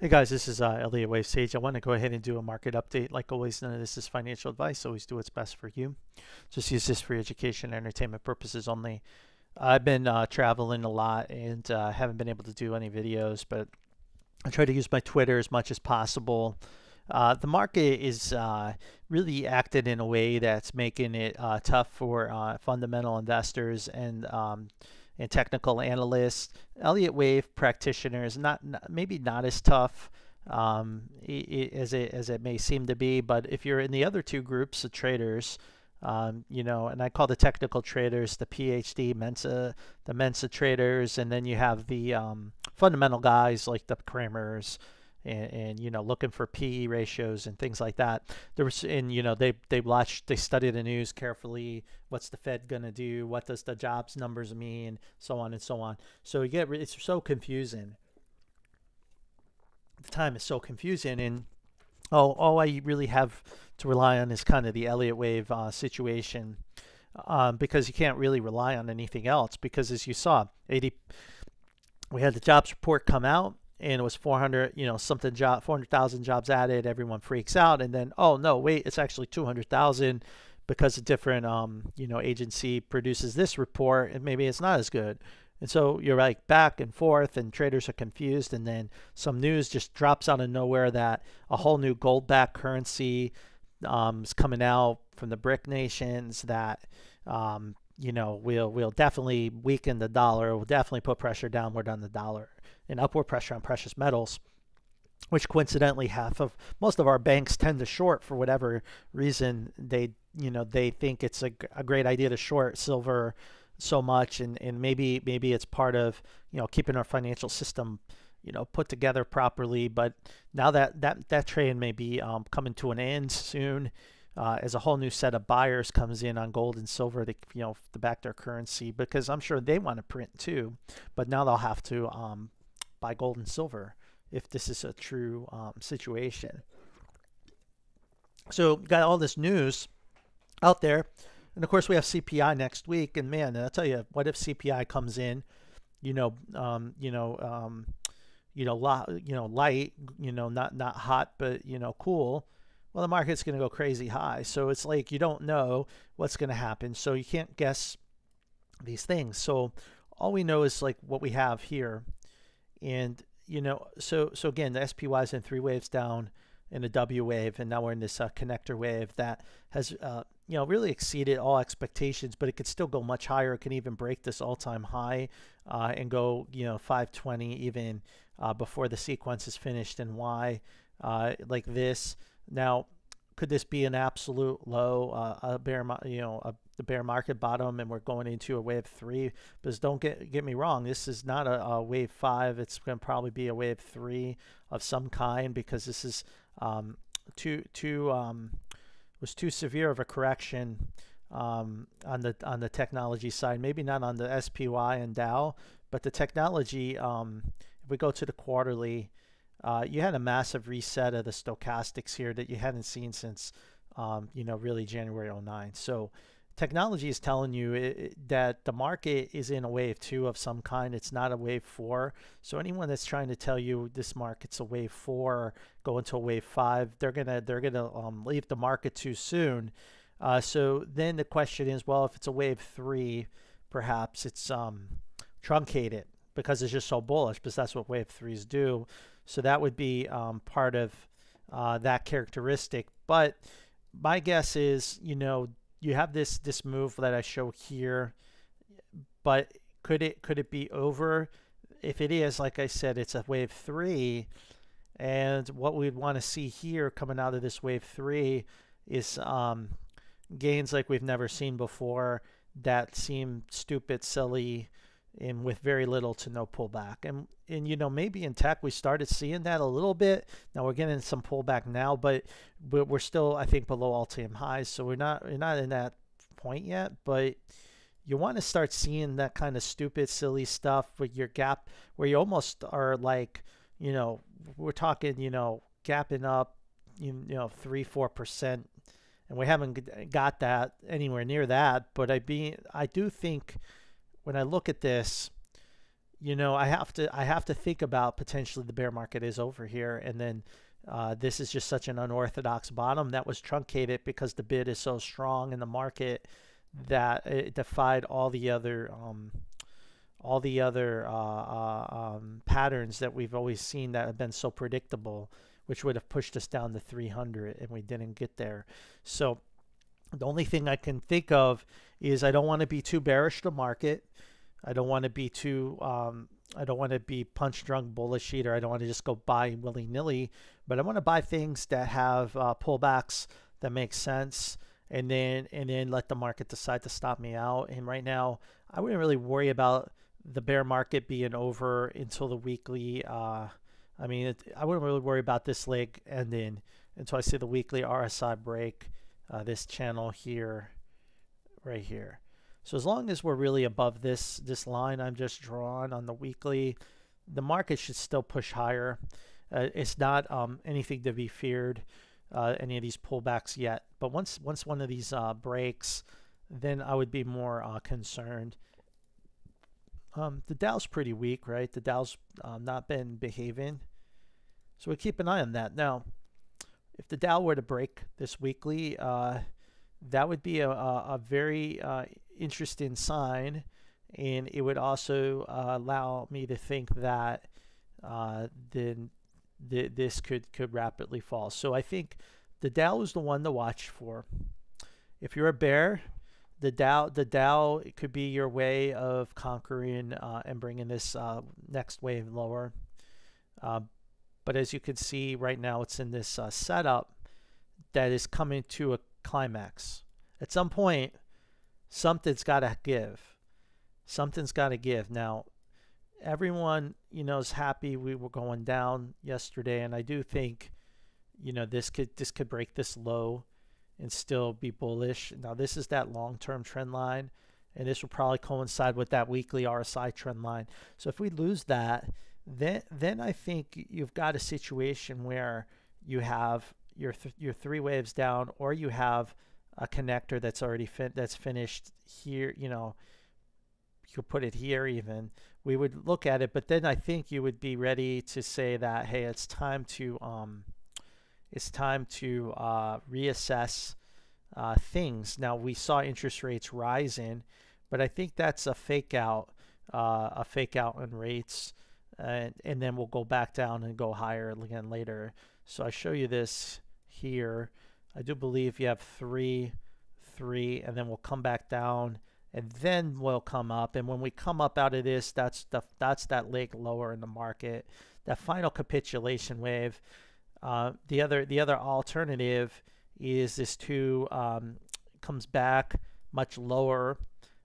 Hey guys, this is uh, Elliott Wave Sage. I want to go ahead and do a market update. Like always, none of this is financial advice. Always do what's best for you. Just use this for education and entertainment purposes only. I've been uh, traveling a lot and uh, haven't been able to do any videos, but I try to use my Twitter as much as possible. Uh, the market is uh, really acted in a way that's making it uh, tough for uh, fundamental investors and um, and technical analysts. Elliott Wave practitioners, not, not maybe not as tough um, as it as it may seem to be, but if you're in the other two groups of traders, um, you know, and I call the technical traders the PhD Mensa, the Mensa traders, and then you have the um, fundamental guys like the Cramers, and, and, you know looking for PE ratios and things like that. There was and you know they they watched they study the news carefully. What's the Fed gonna do? What does the jobs numbers mean? So on and so on. So you get it's so confusing. The time is so confusing, and oh all I really have to rely on is kind of the Elliott wave uh, situation. Um, because you can't really rely on anything else because as you saw 80 we had the jobs report come out and it was 400, you know, something job, 400,000 jobs added. Everyone freaks out, and then oh no, wait, it's actually 200,000 because a different, um, you know, agency produces this report, and maybe it's not as good. And so you're like back and forth, and traders are confused. And then some news just drops out of nowhere that a whole new gold-backed currency um, is coming out from the BRIC nations that um, you know will will definitely weaken the dollar. Will definitely put pressure downward on the dollar and upward pressure on precious metals, which coincidentally half of most of our banks tend to short for whatever reason. They you know they think it's a, a great idea to short silver so much, and and maybe maybe it's part of you know keeping our financial system you know put together properly. But now that that that trade may be um, coming to an end soon. Uh, as a whole new set of buyers comes in on gold and silver to you know to back their currency because I'm sure they want to print too, but now they'll have to um, buy gold and silver if this is a true um, situation. So got all this news out there, and of course we have CPI next week. And man, I'll tell you, what if CPI comes in, you know, um, you know, um, you know, you know, light, you know, not not hot, but you know, cool. Well, the market's going to go crazy high. So it's like you don't know what's going to happen. So you can't guess these things. So all we know is like what we have here and you know, so so again, the SPY is in three waves down in a W wave, and now we're in this uh, connector wave that has uh, you know really exceeded all expectations, but it could still go much higher. It can even break this all-time high uh, and go you know 520 even uh, before the sequence is finished. And why uh, like this now? Could this be an absolute low, uh, a bear, you know, a the bear market bottom and we're going into a wave three. But don't get get me wrong, this is not a, a wave five. It's going to probably be a wave three of some kind because this is um, too too um, was too severe of a correction um, on the on the technology side. Maybe not on the SPY and Dow, but the technology. Um, if we go to the quarterly, uh, you had a massive reset of the stochastics here that you hadn't seen since um, you know really January 09. So technology is telling you it, that the market is in a wave two of some kind. It's not a wave four. So anyone that's trying to tell you this market's a wave four, go into a wave five, they're gonna they're gonna um, leave the market too soon. Uh, so then the question is, well, if it's a wave three, perhaps it's um, truncated because it's just so bullish, because that's what wave threes do. So that would be um, part of uh, that characteristic. But my guess is, you know, you have this this move that I show here, but could it could it be over? If it is, like I said, it's a wave three, and what we'd want to see here coming out of this wave three is um, gains like we've never seen before that seem stupid, silly, and with very little to no pullback. And and you know maybe in tech we started seeing that a little bit. Now we're getting some pullback now, but but we're still I think below all-time highs, so we're not we're not in that point yet. But you want to start seeing that kind of stupid, silly stuff with your gap, where you almost are like, you know, we're talking, you know, gapping up, you, you know, three four percent, and we haven't got that anywhere near that. But I be I do think when I look at this, you know, I have to I have to think about potentially the bear market is over here, and then uh, this is just such an unorthodox bottom that was truncated because the bid is so strong in the market that it defied all the other um, all the other uh, uh, um, patterns that we've always seen that have been so predictable, which would have pushed us down to 300, and we didn't get there. So the only thing I can think of is I don't want to be too bearish to market. I don't want to be too um, I don't want to be punch drunk bullish either. I don't want to just go buy willy nilly, but I want to buy things that have uh, pullbacks that make sense, and then and then let the market decide to stop me out. And right now, I wouldn't really worry about the bear market being over until the weekly. Uh, I mean, it, I wouldn't really worry about this leg ending until I see the weekly RSI break. Uh, this channel here, right here. So as long as we're really above this this line I'm just drawn on the weekly, the market should still push higher. Uh, it's not um, anything to be feared, uh, any of these pullbacks yet. But once once one of these uh, breaks, then I would be more uh, concerned. Um, the Dow's pretty weak, right? The Dow's um, not been behaving, so we keep an eye on that. Now, if the Dow were to break this weekly, uh, that would be a, a, very uh, interesting sign, and it would also uh, allow me to think that uh, then th this could could rapidly fall. So I think the Dow is the one to watch for. If you're a bear, the Dow the Dow could be your way of conquering uh, and bringing this uh, next wave lower. But as you can see right now, it's in this uh, setup that is coming to a climax. At some point, something's got to give. Something's got to give. Now, everyone, you know, is happy we were going down yesterday, and I do think, you know, this could this could break this low and still be bullish. Now, this is that long-term trend line, and this will probably coincide with that weekly RSI trend line. So if we lose that, then then I think you've got a situation where you have your th your three waves down, or you have a connector that's already fin that's finished here, you know, you could put it here even. We would look at it, but then I think you would be ready to say that, hey, it's time to um, it's time to uh, reassess uh, things. Now we saw interest rates rising, but I think that's a fake out, uh, a fake out in rates, and and then we'll go back down and go higher again later. So I show you this here. I do believe you have three, three, and then we'll come back down and then we'll come up. And when we come up out of this, that's the that's that leg lower in the market. That final capitulation wave. Uh, the other the other alternative is this two um, comes back much lower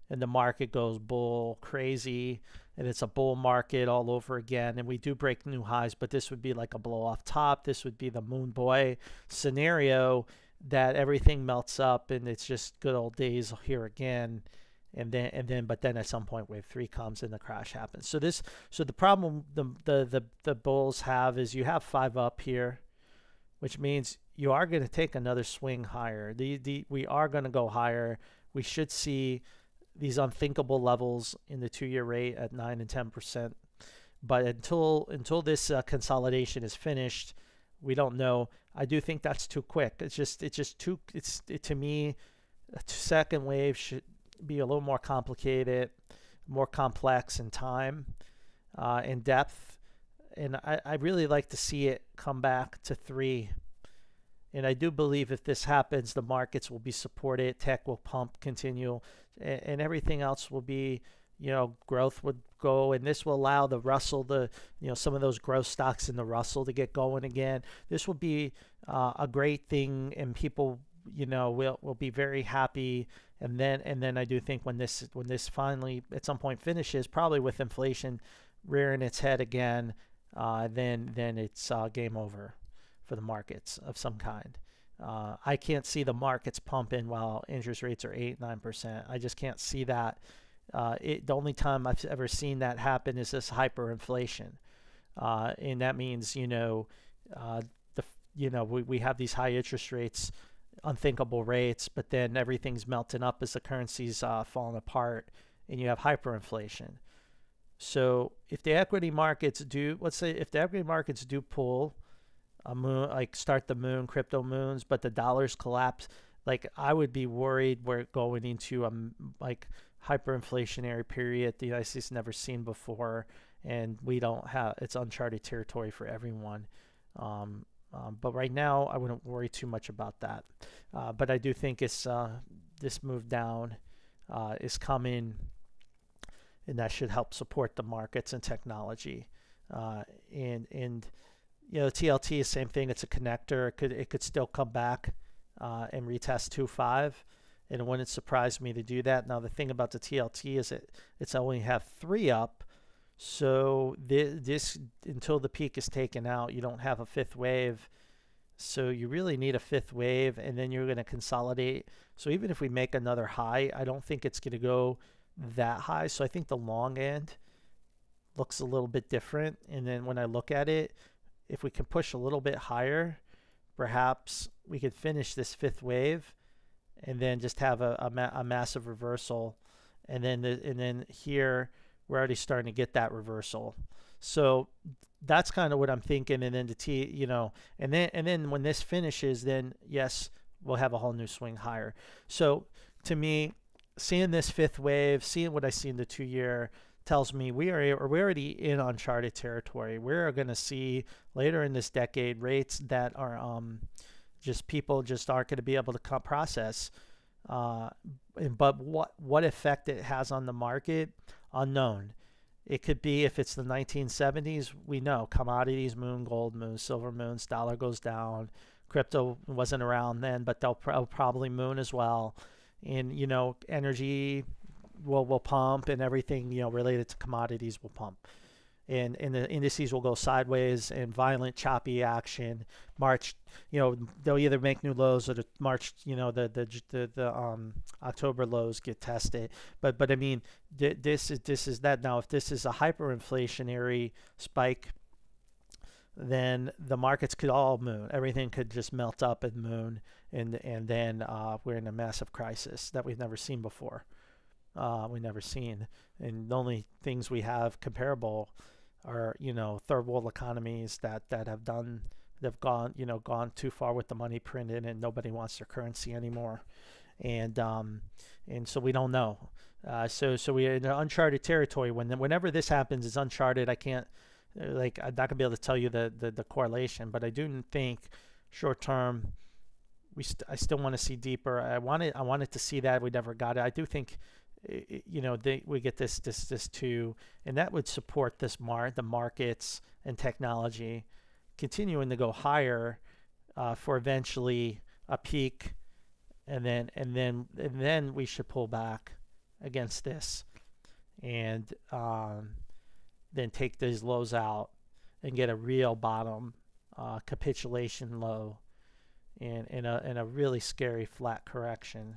and the market goes bull crazy and it's a bull market all over again and we do break new highs but this would be like a blow off top. This would be the moon boy scenario that everything melts up and it's just good old days here again. And then and then but then at some point wave three comes and the crash happens. So this so the problem the the the, the bulls have is you have five up here which means you are going to take another swing higher. The, the we are going to go higher. We should see these unthinkable levels in the two-year rate at 9 and 10 percent but until until this uh, consolidation is finished we don't know. I do think that's too quick. It's just it's just too it's it, to me a second wave should be a little more complicated, more complex in time, uh, in depth, and I, I really like to see it come back to three. And I do believe if this happens, the markets will be supported, tech will pump, continue, and, everything else will be you know, growth would go, and this will allow the Russell, the you know, some of those growth stocks in the Russell to get going again. This will be uh, a great thing, and people, you know, will will be very happy. And then and then I do think when this when this finally at some point finishes, probably with inflation rearing its head again, uh, then then it's uh, game over for the markets of some kind. Uh, I can't see the markets pumping while interest rates are eight nine percent. I just can't see that uh, it, the only time I've ever seen that happen is this hyperinflation, uh, and that means you know uh, the you know we, we have these high interest rates, unthinkable rates, but then everything's melting up as the currency's uh, falling apart, and you have hyperinflation. So if the equity markets do, let's say if the equity markets do pull a moon, like start the moon, crypto moons, but the dollars collapse, like I would be worried we're going into a like hyperinflationary period the United States never seen before, and we don't have it's uncharted territory for everyone. Um, um, but right now, I wouldn't worry too much about that. Uh, but I do think it's uh, this move down uh, is coming, and that should help support the markets and technology. Uh, and and you know, TLT is same thing. It's a connector. It could it could still come back uh, and retest two five, and it wouldn't surprise me to do that. Now the thing about the TLT is it it's only have three up so this, this until the peak is taken out, you don't have a fifth wave. So you really need a fifth wave, and then you're going to consolidate. So even if we make another high, I don't think it's going to go that high. So I think the long end looks a little bit different. And then when I look at it, if we can push a little bit higher, perhaps we could finish this fifth wave and then just have a, a, ma a massive reversal. And then the, and then here we're already starting to get that reversal. So that's kind of what I'm thinking. And then the T, you know, and then and then when this finishes, then yes, we'll have a whole new swing higher. So to me, seeing this fifth wave, seeing what I see in the two year tells me we are we're already in uncharted territory. We're going to see later in this decade rates that are um, just people just aren't going to be able to process. Uh, but what what effect it has on the market, unknown. It could be if it's the 1970s, we know commodities, moon, gold, moon, silver moons, dollar goes down. Crypto wasn't around then, but they'll probably moon as well. And, you know, energy will, will pump and everything, you know, related to commodities will pump. And, and the indices will go sideways and violent choppy action. March you know they'll either make new lows or the march you know the the the, the um october lows get tested. But but i mean th- this is this is that. Now if this is a hyperinflationary spike then the markets could all moon. Everything could just melt up and moon. And and then uh, we're in a massive crisis that we've never seen before uh, we've never seen. And the only things we have comparable are you know third world economies that that have done they've gone you know gone too far with the money printed and nobody wants their currency anymore. And um and so we don't know. Uh, so so we're in uncharted territory. When whenever this happens it's uncharted. I can't uh, like i'm not gonna be able to tell you the the, the correlation but i do think short term we st- i still want to see deeper. I wanted i wanted to see that. We never got it. I do think you know they, we get this this this too and that would support this mar the markets and technology continuing to go higher uh, for eventually a peak and then and then and then we should pull back against this and um, then take these lows out and get a real bottom uh, capitulation low in in a in a really scary flat correction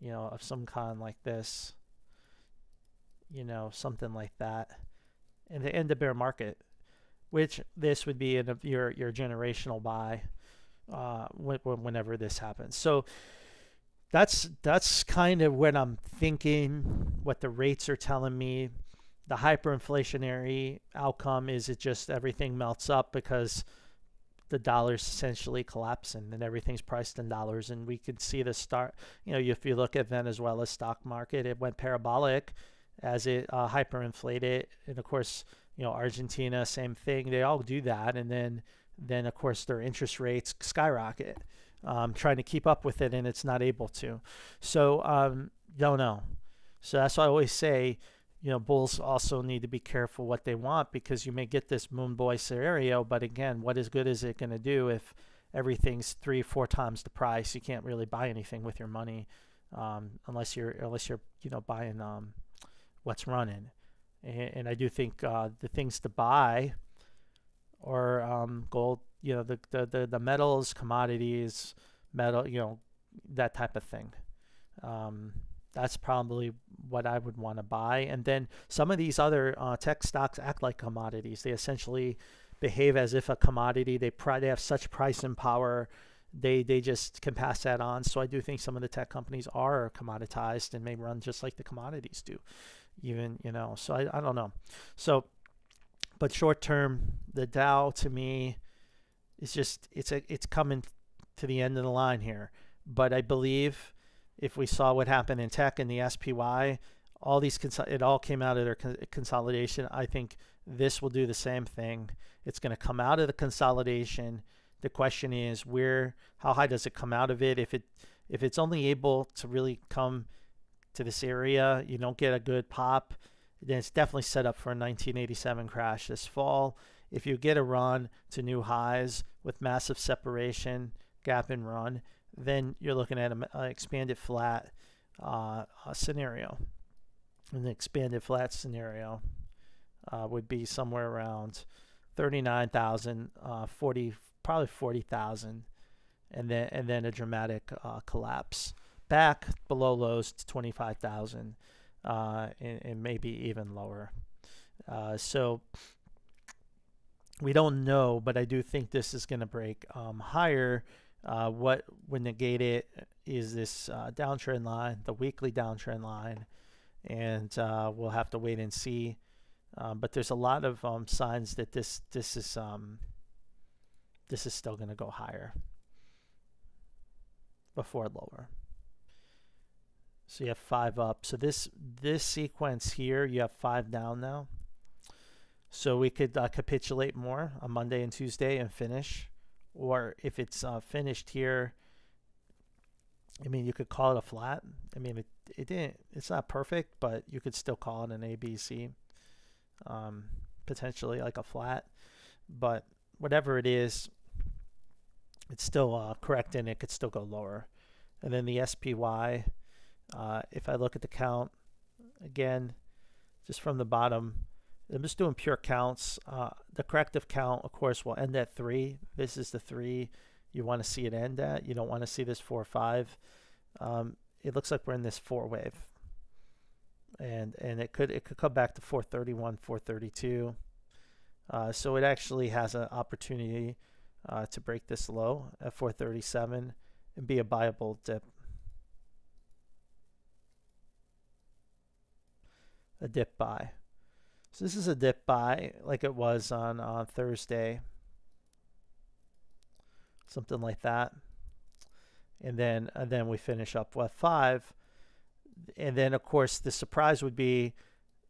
you know, of some kind like this, you know, something like that, and the end of bear market, which this would be in your your generational buy, uh, whenever this happens. So that's that's kind of what I'm thinking. What the rates are telling me. The hyperinflationary outcome is it just everything melts up because the dollar's essentially collapsing and everything's priced in dollars. And we could see the start, you know, if you look at Venezuela's stock market, it went parabolic as it uh, hyperinflated. And of course, you know, Argentina, same thing. They all do that. And then, then of course, their interest rates skyrocket, um, trying to keep up with it, and it's not able to. So, um, don't know. So that's why I always say, you know, bulls also need to be careful what they want because you may get this moon boy scenario, but again, what is good is it going to do if everything's three, four times the price? You can't really buy anything with your money um, unless you're unless you're you know buying um, what's running. And, and, I do think uh, the things to buy are um, gold, you know, the, the the the metals, commodities, metal, you know, that type of thing. Um, that's probably what I would want to buy. And then some of these other uh, tech stocks act like commodities. They essentially behave as if a commodity. They they have such price and power. They they just can pass that on. So I do think some of the tech companies are commoditized and may run just like the commodities do. even you know. So I, I don't know. So, but short term, the Dow to me is just it's a it's coming to the end of the line here. But I believe if we saw what happened in tech and the SPY, all these it all came out of their consolidation. I think this will do the same thing. It's going to come out of the consolidation. The question is where, how high does it come out of it? If it, if it's only able to really come to this area, you don't get a good pop, then it's definitely set up for a 1987 crash this fall. If you get a run to new highs with massive separation, gap and run, then you're looking at an expanded flat uh, scenario. An expanded flat scenario uh, would be somewhere around 39,000, uh, 40, probably 40,000, and then and then a dramatic uh, collapse back below lows to 25,000, uh, and, and, maybe even lower. Uh, so we don't know, but I do think this is going to break um, higher. Uh, what would negate it is this uh, downtrend line, the weekly downtrend line, and uh, we'll have to wait and see. Um, but there's a lot of um, signs that this this is um, this is still going to go higher before lower. So you have five up. So this this sequence here, you have five down now. So we could uh, capitulate more on Monday and Tuesday and finish. Or if it's uh, finished here, I mean, you could call it a flat. I mean, it, it didn't, it's not perfect, but you could still call it an ABC. Um, potentially like a flat. But whatever it is, it's still uh, correct and it could still go lower. And then the SPY, uh, if I look at the count, again, just from the bottom, I'm just doing pure counts. Uh, the corrective count, of course, will end at 3. This is the 3 you want to see it end at. You don't want to see this 4 or 5. Um, it looks like we're in this 4 wave. And and it could it could come back to 431, 432. Uh, so it actually has an opportunity uh, to break this low at 437 and be a buyable dip. A dip buy. So this is a dip buy like it was on, on Thursday. Something like that. And then and then we finish up with five. And then of course the surprise would be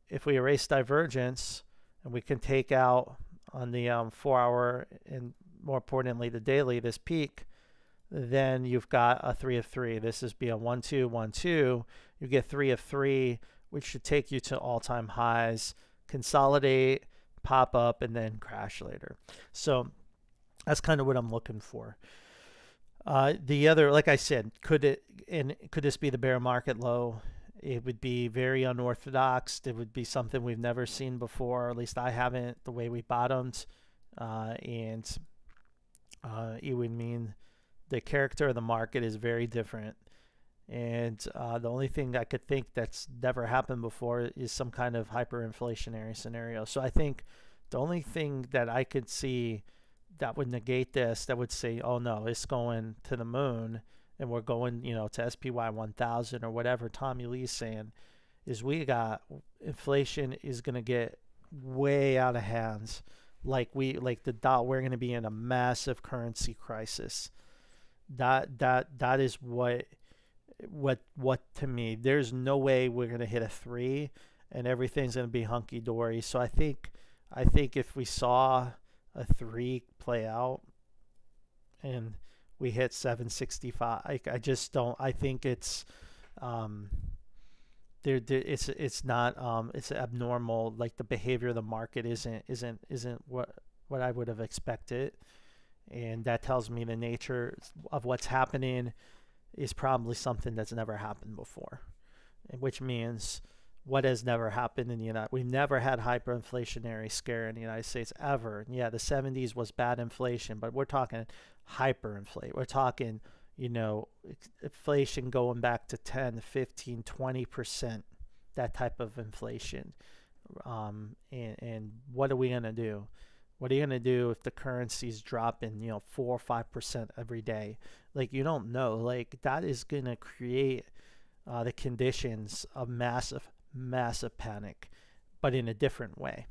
if we erase divergence and we can take out on the um, four hour and more importantly the daily this peak then you've got a three of three this is be a one two one two you get three of three which should take you to all-time highs consolidate, pop up, and then crash later. So that's kind of what I'm looking for. Uh, the other, like I said, could it and could this be the bear market low? It would be very unorthodox. It would be something we've never seen before, at least I haven't. The way we bottomed, uh, and uh, it would mean the character of the market is very different and uh, the only thing I could think that's never happened before is some kind of hyperinflationary scenario. So I think the only thing that I could see that would negate this, that would say, oh no, it's going to the moon and we're going, you know, to SPY 1000 or whatever Tommy Lee's saying, is we got inflation is going to get way out of hands. Like we, like the dot, we're going to be in a massive currency crisis. That that that is what what what to me there's no way we're going to hit a 3 and everything's going to be hunky dory so i think i think if we saw a 3 play out and we hit 765 I, I just don't i think it's um there, there it's it's not um it's abnormal like the behavior of the market isn't isn't isn't what what I would have expected. And that tells me the nature of what's happening is probably something that's never happened before, which means what has never happened in the United we've never had hyperinflationary scare in the United States ever. Yeah, the 70s was bad inflation, but we're talking hyperinflate. We're talking, you know, inflation going back to 10, 15, 20%, that type of inflation. Um, and, and what are we going to do? What are you going to do if the currency's dropping, you know, 4 or 5% every day? Like, you don't know. Like, that is going to create uh, the conditions of massive, massive panic, but in a different way.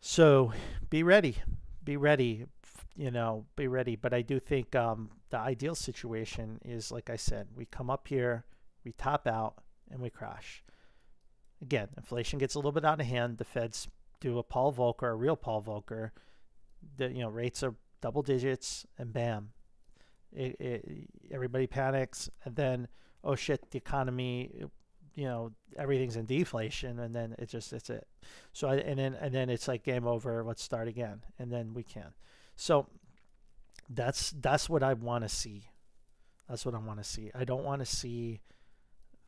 So be ready, be ready, you know, be ready. But I do think um, the ideal situation is, like I said, we come up here, we top out, and we crash. Again, inflation gets a little bit out of hand. The Feds do a Paul Volcker, a real Paul Volcker. The you know rates are double digits, and bam, it, it, everybody panics, and then oh shit, the economy, you know, everything's in deflation, and then it just it's it. So I, and then and then it's like game over. Let's start again, and then we can. So that's that's what I want to see. That's what I want to see. I don't want to see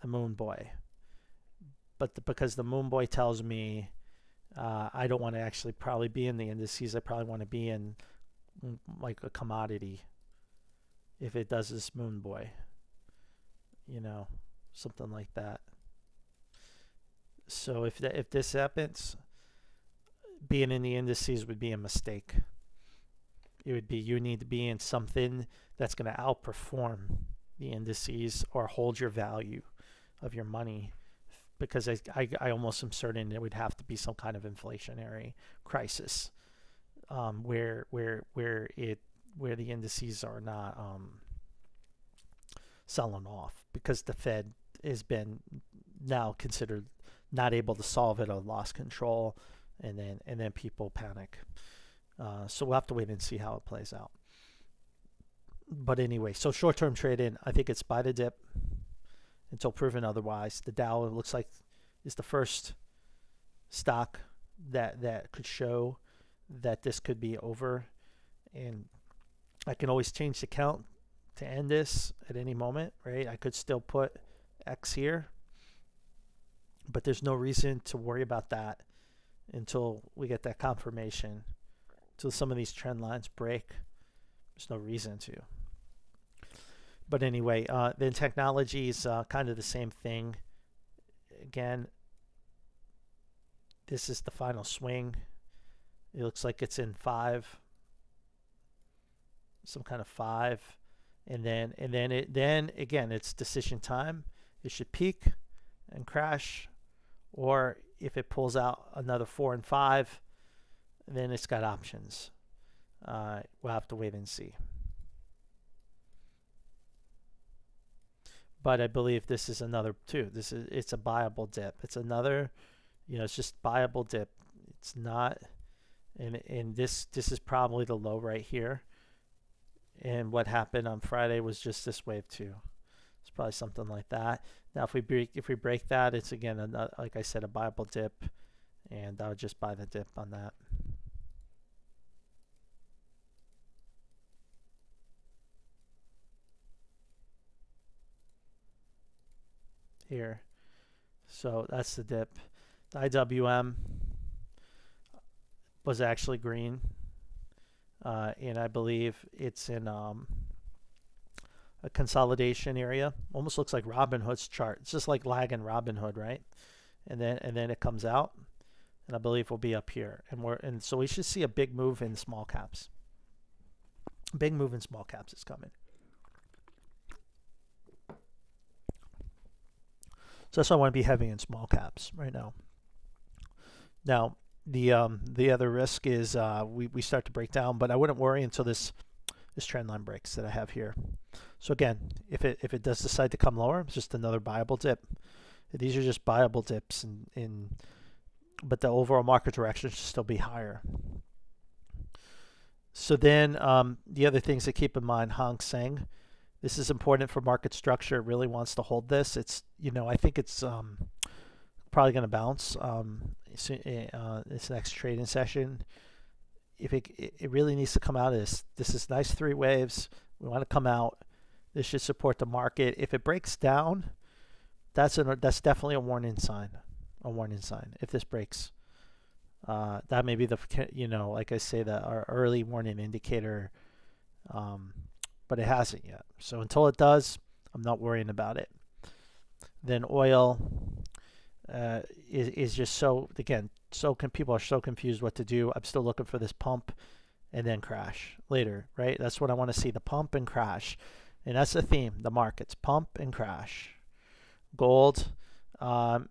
the Moon Boy, but the, because the Moon Boy tells me uh, I don't want to actually probably be in the indices. I probably want to be in mm, like a commodity if it does this Moon Boy. You know, something like that. So if the, if this happens, being in the indices would be a mistake. It would be you need to be in something that's going to outperform the indices or hold your value of your money because I, I, I almost am certain it would have to be some kind of inflationary crisis um, where where where it where the indices are not um, selling off because the Fed has been now considered not able to solve it or lost control, and then and then people panic. Uh, so we'll have to wait and see how it plays out. But anyway, so short-term trading, I think it's buy the dip until proven otherwise. The Dow looks like is the first stock that that could show that this could be over, and I can always change the count to end this at any moment, right? I could still put X here but there's no reason to worry about that until we get that confirmation. Until some of these trend lines break, there's no reason to. But anyway, uh, then technology is uh, kind of the same thing. Again, this is the final swing. It looks like it's in five, some kind of five, and then and then it then again it's decision time. It should peak and crash or if it pulls out another four and five, then it's got options. Uh, we'll have to wait and see. But I believe this is another two. This is it's a buyable dip. It's another, you know, it's just buyable dip. It's not, and and this this is probably the low right here. And what happened on Friday was just this wave two. It's probably something like that. Now, if we break if we break that, it's again a, like I said, a buyable dip, and I would just buy the dip on that. Here, so that's the dip. The IWM was actually green, uh, and I believe it's in um, a consolidation area. Almost looks like Robinhood's chart. It's just like lagging Robinhood, right? And then and then it comes out, and I believe we'll be up here. And we're and so we should see a big move in small caps. Big move in small caps is coming. So that's why I want to be heavy in small caps right now. Now the um, the other risk is uh, we we start to break down, but I wouldn't worry until this this trend line breaks that I have here. So again, if it if it does decide to come lower, it's just another buyable dip. These are just buyable dips, in, in but the overall market direction should still be higher. So then um, the other things to keep in mind, Hang Seng, this is important for market structure. It really wants to hold this. It's you know I think it's um, probably going to bounce um, uh, this next trading session. If it it really needs to come out of this, this is nice three waves. We want to come out this should support the market. If it breaks down, that's an that's definitely a warning sign. A warning sign. If this breaks, uh, that may be the you know like I say that our early warning indicator, um, but it hasn't yet. So until it does, I'm not worrying about it. Then oil uh, is is just so again so can people are so confused what to do. I'm still looking for this pump and then crash later, right? That's what I want to see the pump and crash. And that's the theme, the markets pump and crash. Gold, Um,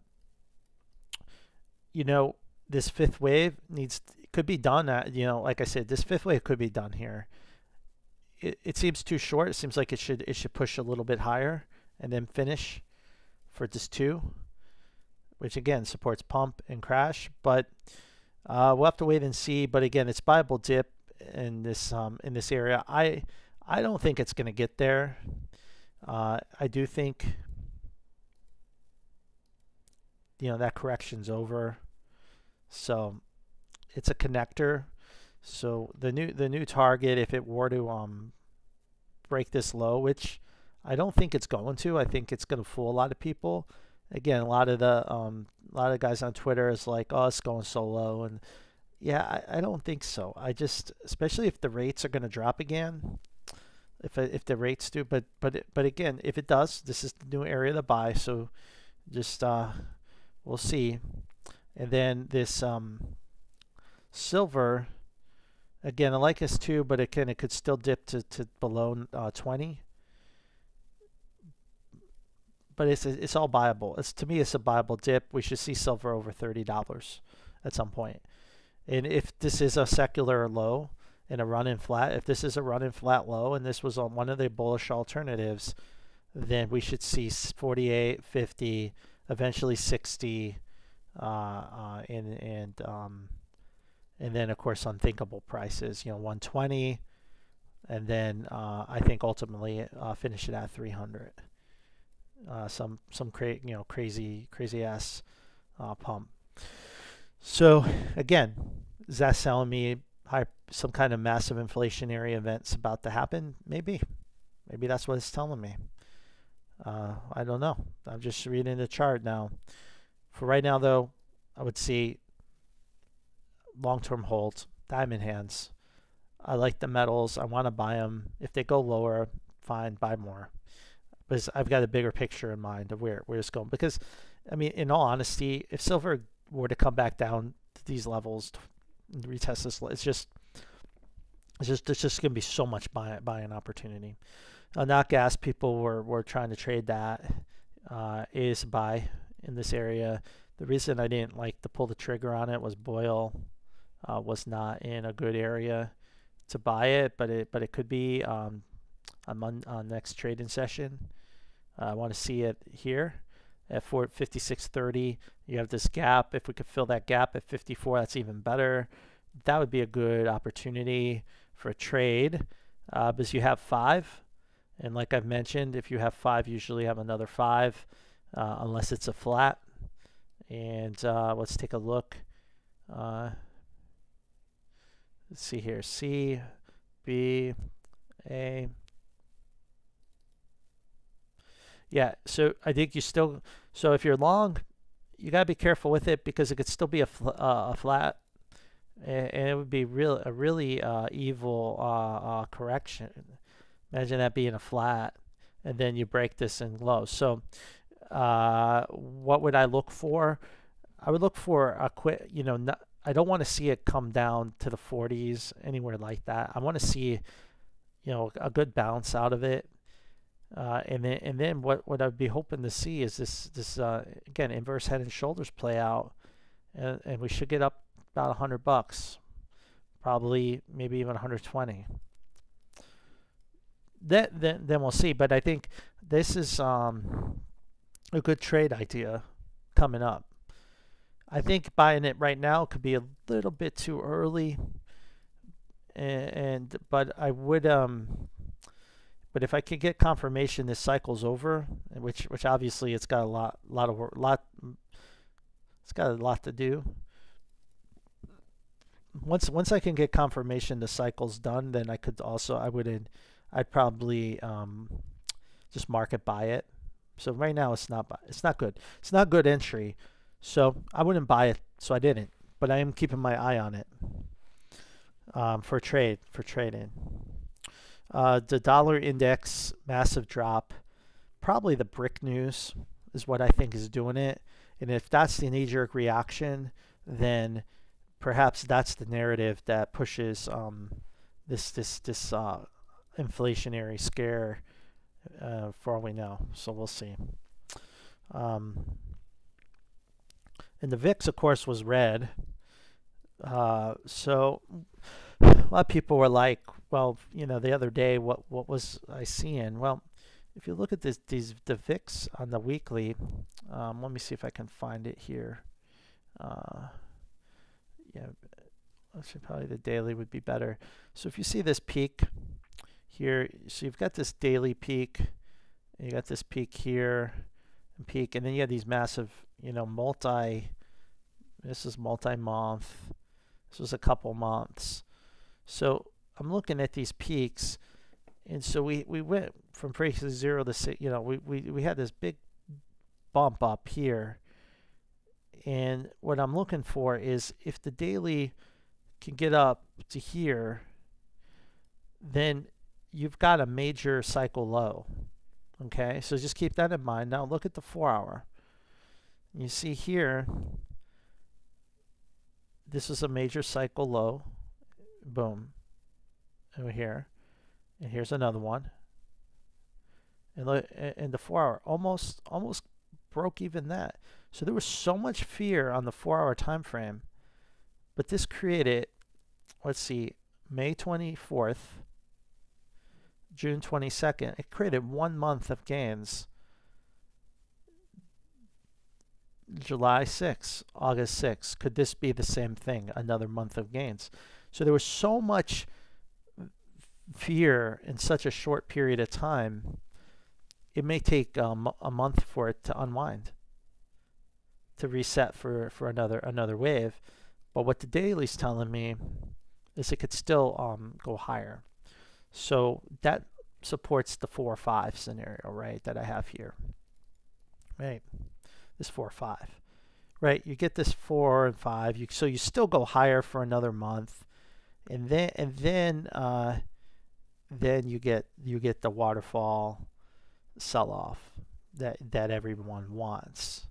you know, this fifth wave needs could be done at you know, like I said, this fifth wave could be done here. It, it seems too short. It seems like it should it should push a little bit higher and then finish for this two, which again supports pump and crash. But uh, we'll have to wait and see. But again, it's Bible dip in this um, in this area. I I don't think it's going to get there. Uh, I do think you know that correction's over. So it's a connector. So the new the new target, if it were to um break this low, which I don't think it's going to, I think it's going to fool a lot of people. Again, a lot of the um a lot of guys on Twitter is like, oh, it's going so low, and yeah, I, I don't think so. I just, especially if the rates are going to drop again, if if the rates do, but but but again, if it does, this is the new area to buy. So just uh, we'll see. And then this um, silver, again, I like this too, but again, it could still dip to, to below uh, 20. But it's it's all buyable. It's to me, it's a buyable dip. We should see silver over thirty dollars at some point. And if this is a secular low and a running flat, if this is a running flat low, and this was on one of the bullish alternatives, then we should see 48, 50, eventually 60, uh, uh, and and um, and then of course unthinkable prices, you know, 120, and then uh, I think ultimately uh, finish it at 300. Uh, some some cra- you know crazy crazy ass uh, pump. So again, is that telling me high, some kind of massive inflationary event's about to happen? Maybe, maybe that's what it's telling me. Uh, I don't know. I'm just reading the chart now. For right now, though, I would see long-term holds, diamond hands. I like the metals. I want to buy them. If they go lower, fine, buy more. But I've got a bigger picture in mind of where, where it's going. Because, I mean, in all honesty, if silver were to come back down to these levels, retest this, it's just, it's just, there's just going to be so much buy, buying opportunity uh, not gas people were, were trying to trade that uh, is buy in this area. The reason I didn't like to pull the trigger on it was BOIL uh, was not in a good area to buy it, but it but it could be um, on, on next trading session. Uh, I want to see it here at 456.30. You have this gap. If we could fill that gap at 54, that's even better. That would be a good opportunity for a trade uh, because you have five. And like I've mentioned, if you have five, you usually have another five, uh, unless it's a flat. And uh, let's take a look. Uh, let's see here. C, B, A. Yeah, so I think you still, so if you're long, you got to be careful with it because it could still be a, fl uh, a flat. And, it would be real a really uh, evil uh, correction Imagine that being a flat, and then you break this in low. So uh, what would I look for? I would look for a quick, you know, not, I don't want to see it come down to the 40s, anywhere like that. I want to see, you know, a good bounce out of it. Uh, and then, and then what, what I'd be hoping to see is this, this uh, again, inverse head and shoulders play out. And, and we should get up about 100 bucks, probably maybe even 120 then, then then we'll see. But I think this is um, a good trade idea coming up. I think buying it right now could be a little bit too early, and, and but I would um, but if I could get confirmation this cycle's over, which which obviously it's got a lot lot of work, lot it's got a lot to do. Once once I can get confirmation the cycle's done, then I could also I would I'd probably um, just market buy it. So right now it's not it's not good. It's not good entry. So I wouldn't buy it. So I didn't. But I am keeping my eye on it um, for trade for trading. Uh, the dollar index massive drop. Probably the BRIC news is what I think is doing it. And if that's the knee-jerk reaction, then perhaps that's the narrative that pushes um, this this this uh, inflationary scare uh, for all we know. So we'll see. Um, and the VIX, of course, was red. Uh, so a lot of people were like, well, you know, the other day, what what was I seeing? Well, if you look at this, these the VIX on the weekly, um, let me see if I can find it here. Uh, yeah, actually probably the daily would be better. So if you see this peak here, so you've got this daily peak, you got this peak here, and peak, and then you have these massive, you know, multi. This is multi-month. This was a couple months. So I'm looking at these peaks, and so we, we went from basically zero to six, you know, we, we, we had this big bump up here. And what I'm looking for is if the daily can get up to here, then you've got a major cycle low. Okay, so just keep that in mind. Now look at the four hour. You see here, this is a major cycle low. Boom. Over here. And here's another one. And look and the four hour almost almost broke even that. So there was so much fear on the four hour time frame. But this created let's see May 24th June 22nd it created one month of gains July 6, August 6. Could this be the same thing? Another month of gains. So there was so much fear in such a short period of time. It may take um, a month for it to unwind, to reset for, for another another wave. But what the daily's telling me is it could still um, go higher. So that supports the four or five scenario, right, that I have here. Right four or five, right? You get this four and five, you so you still go higher for another month, and then and then uh, then you get you get the waterfall sell off that that everyone wants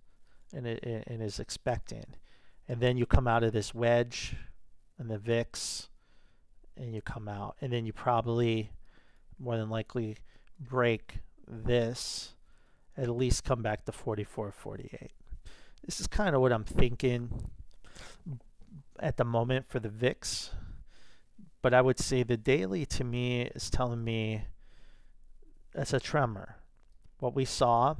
and it, and is expecting, and then you come out of this wedge and the VIX, and you come out, and then you probably more than likely break this at least come back to 44 48. This is kind of what I'm thinking at the moment for the VIX. But I would say the daily to me is telling me it's a tremor. What we saw,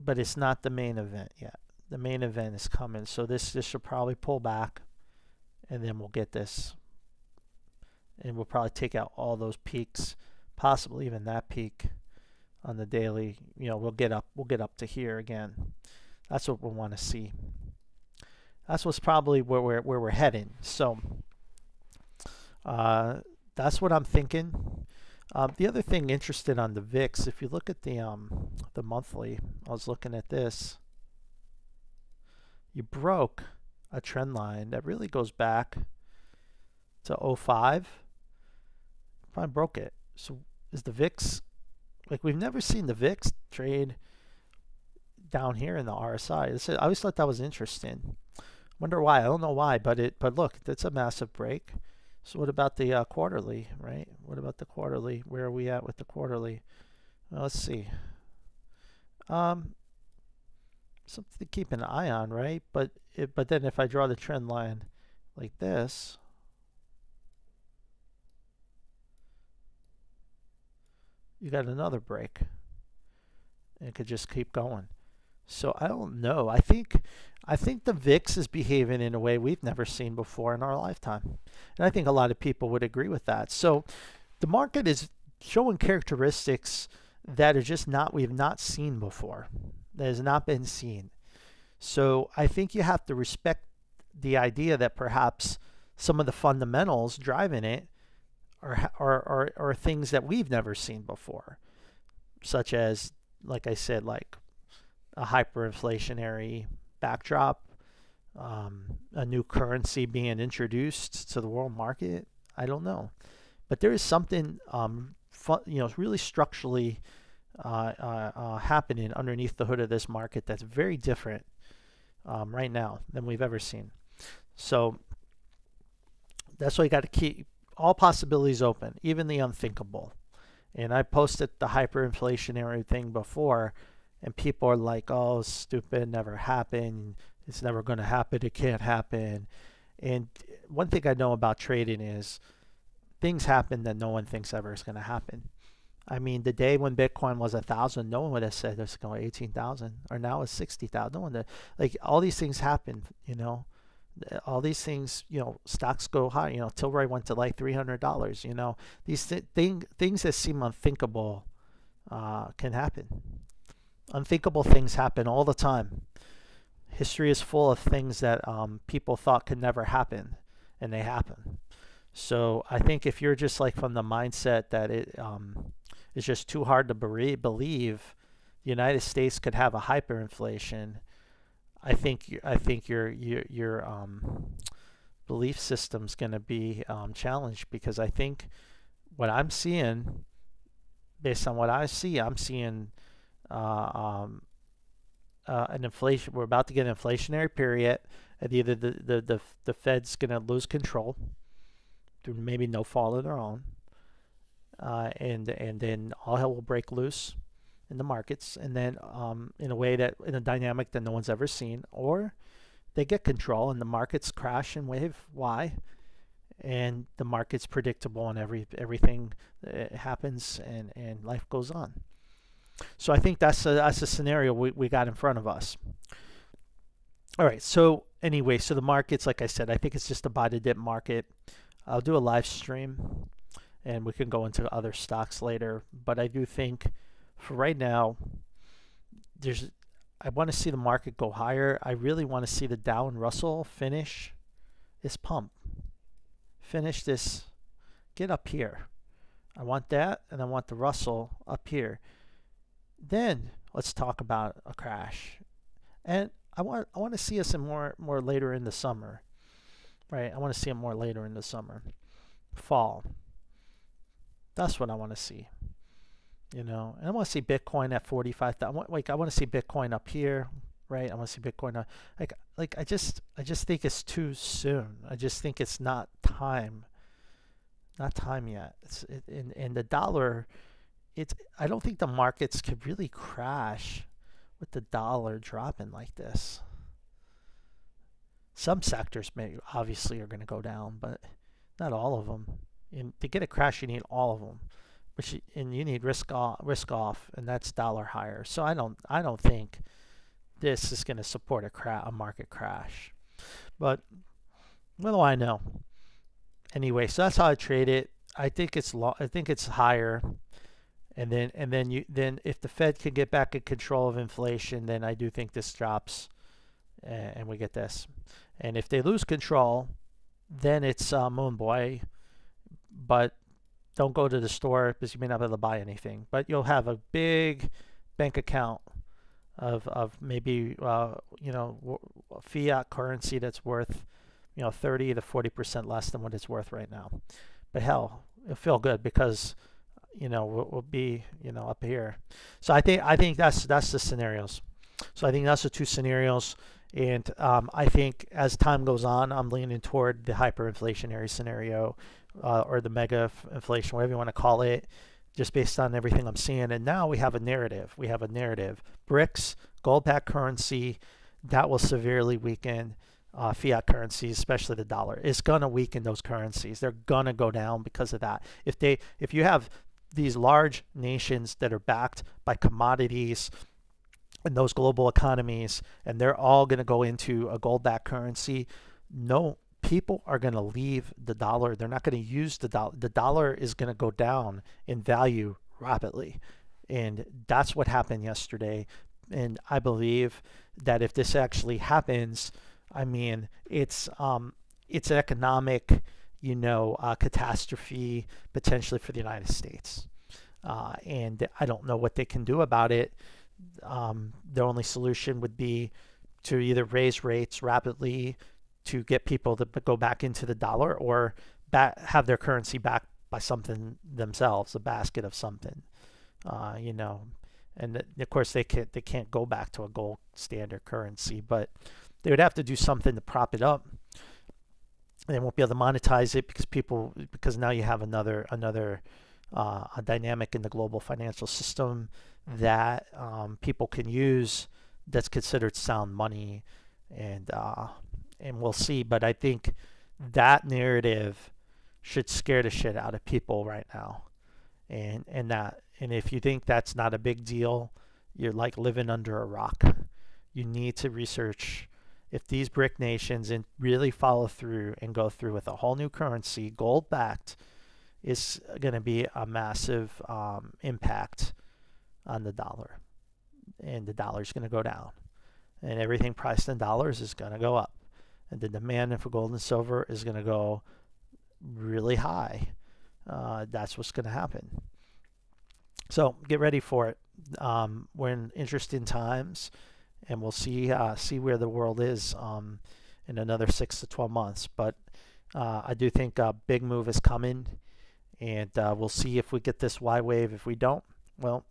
but it's not the main event yet. The main event is coming. So this, this should probably pull back and then we'll get this. And we'll probably take out all those peaks, possibly even that peak on the daily, you know, we'll get up, we'll get up to here again. That's what we want to see. That's what's probably where we're where we're heading. So uh, that's what I'm thinking. Um, the other thing interested on the VIX, if you look at the um, the monthly, I was looking at this. You broke a trend line that really goes back to 05. Probably broke it. So is the VIX like we've never seen the VIX trade down here in the RSI. I always thought that was interesting. Wonder why? I don't know why, but it. But look, that's a massive break. So what about the uh, quarterly, right? What about the quarterly? Where are we at with the quarterly? Well, let's see. Um, something to keep an eye on, right? But it, but then if I draw the trend line like this, you got another break. And it could just keep going. So I don't know. I think I think the VIX is behaving in a way we've never seen before in our lifetime. And I think a lot of people would agree with that. So the market is showing characteristics that are just not we've not seen before. That has not been seen. So I think you have to respect the idea that perhaps some of the fundamentals driving it are, are, are, are things that we've never seen before, such as, like I said, like a hyperinflationary backdrop, um, a new currency being introduced to the world market. I don't know, but there is something, um, you know, really structurally uh, uh, uh, happening underneath the hood of this market that's very different um, right now than we've ever seen. So that's why you got to keep all possibilities open, even the unthinkable. And I posted the hyperinflationary thing before, and people are like, oh, stupid, never happened. it's never going to happen. It can't happen. And one thing I know about trading is things happen that no one thinks ever is going to happen. I mean, the day when Bitcoin was a thousand, no one would have said it's going eighteen thousand, or now it's sixty thousand. No like all these things happen, you know. All these things, you know, stocks go high. You know, Tilray went to like three hundred dollars. You know, these th- thing, things that seem unthinkable uh, can happen. Unthinkable things happen all the time. History is full of things that um, people thought could never happen, and they happen. So I think if you're just like from the mindset that it um, is just too hard to believe the United States could have a hyperinflation, I think I think your your your um, belief system's going to be um, challenged because I think what I'm seeing, based on what I see, I'm seeing uh, um, uh, an inflation. We're about to get an inflationary period, either the the the, the Fed's going to lose control through maybe no fault of their own, uh, and and then all hell will break loose in the markets, and then um, in a way that in a dynamic that no one's ever seen, or they get control and the markets crash and wave Y, and the market's predictable and every everything uh, happens and and life goes on. So I think that's a, that's a scenario we, we got in front of us. All right, so anyway, so the markets, like I said, I think it's just a buy to dip market. I'll do a live stream and we can go into other stocks later. But I do think for right now, there's I want to see the market go higher. I really want to see the Dow and Russell finish this pump. Finish this, get up here. I want that, and I want the Russell up here. Then let's talk about a crash. And I want I want to see us in more more later in the summer right? I want to see it more later in the summer, fall. That's what I want to see. You know, and I want to see Bitcoin at 45,000. Like I want to see Bitcoin up here, right? I want to see Bitcoin up. Like like I just I just think it's too soon. I just think it's not time. Not time yet. It's it, and and the dollar it's I don't think the markets could really crash with the dollar dropping like this some sectors may obviously are going to go down, but not all of them. And to get a crash, you need all of them, you, and you need risk off, risk off, and that's dollar higher. So I don't I don't think this is going to support a cra- a market crash. But what do I know? Anyway, so that's how I trade it. I think it's lo- I think it's higher. And then and then you then if the Fed can get back in control of inflation, then I do think this drops and we get this. And if they lose control, then it's uh, Moon Boy. But don't go to the store because you may not be able to buy anything. But you'll have a big bank account of of maybe uh, you know fiat currency that's worth you know 30 to 40 percent less than what it's worth right now. But hell, it'll feel good because you know we'll, we'll be you know up here. So I think I think that's that's the scenarios. So I think that's the two scenarios. And um, I think as time goes on, I'm leaning toward the hyperinflationary scenario uh, or the mega inflation, whatever you want to call it, just based on everything I'm seeing. And now we have a narrative. We have a narrative. BRICS, gold backed currency, that will severely weaken uh, fiat currencies, especially the dollar. It's going to weaken those currencies. They're going to go down because of that. If they, if you have these large nations that are backed by commodities, in those global economies and they're all going to go into a gold backed currency no people are going to leave the dollar. They're not going to use the dollar the dollar is going to go down in value rapidly. And that's what happened yesterday. And i believe that if this actually happens i mean it's um it's an economic you know uh, catastrophe potentially for the united states. Uh, and i don't know what they can do about it um, the only solution would be to either raise rates rapidly to get people to go back into the dollar or back, have their currency backed by something themselves, a basket of something, uh, you know. And of course, they can't they can't go back to a gold standard currency, but they would have to do something to prop it up. They won't be able to monetize it because people because now you have another another uh, a dynamic in the global financial system that um, people can use that's considered sound money and uh, and we'll see. But I think that narrative should scare the shit out of people right now, and and that and if you think that's not a big deal, you're like living under a rock. You need to research if these BRIC nations and really follow through and go through with a whole new currency, gold backed, is going to be a massive um, impact on the dollar. And the dollar is going to go down. And everything priced in dollars is going to go up. And the demand for gold and silver is going to go really high. Uh, that's what's going to happen. So get ready for it. Um, we're in interesting times, and we'll see uh, see where the world is um, in another six to twelve months. But uh, I do think a big move is coming, and uh, we'll see if we get this Y wave. If we don't, well,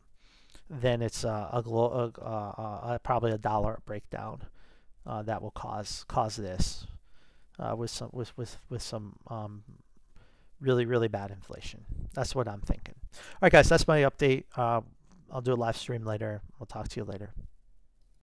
then it's a, a probably a dollar breakdown uh, that will cause cause this uh, with some with with with some um, really really bad inflation. That's what I'm thinking. All right, guys, that's my update. Uh, I'll do a live stream later. We'll talk to you later.